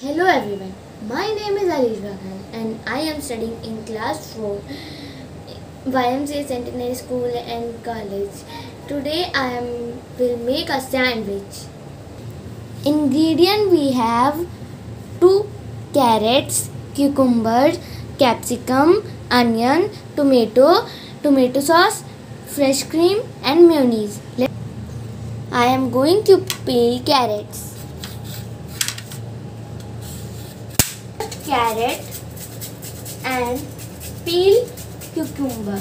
Hello everyone, my name is Alishba Khan and I am studying in class 4 YMCA Centenary School and College. Today I am will make a sandwich. Ingredient we have 2 carrots, cucumbers, capsicum, onion, tomato, tomato sauce, fresh cream and mayonnaise. I am going to peel carrots. Carrot and peel cucumber.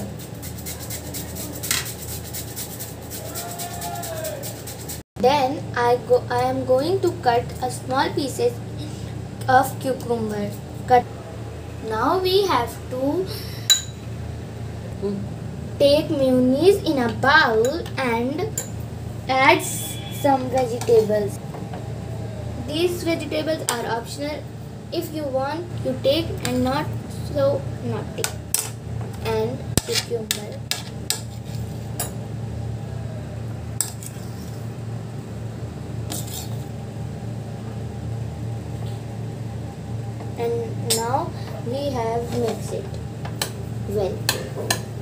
Then I go I am going to cut a small pieces of cucumber. Cut. Now we have to take mayonnaise in a bowl and add some vegetables. These vegetables are optional if you want you take and not so not take and cucumber and now we have mixed it. Well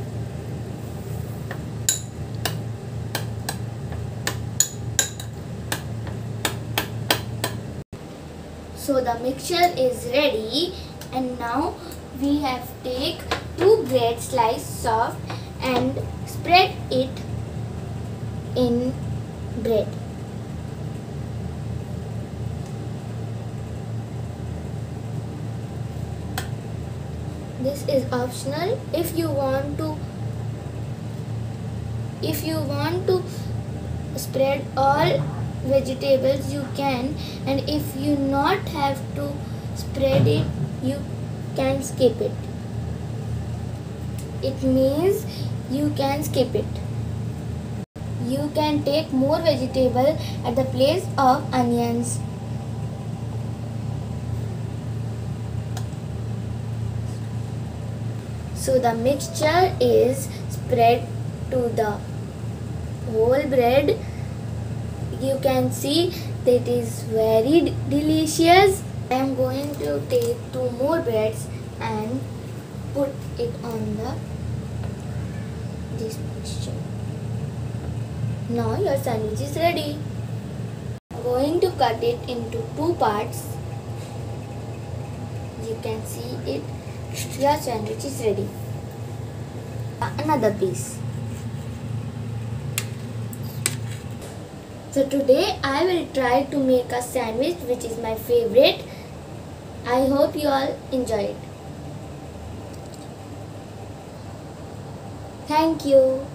So the mixture is ready and now we have take two bread slice soft and spread it in bread. This is optional if you want to if you want to spread all vegetables you can and if you not have to spread it you can skip it. It means you can skip it. You can take more vegetable at the place of onions. So the mixture is spread to the whole bread you can see that is very delicious. I am going to take two more breads and put it on the this now your sandwich is ready. I'm going to cut it into two parts. You can see it. Your sandwich is ready. Another piece So today I will try to make a sandwich which is my favorite. I hope you all enjoy it. Thank you.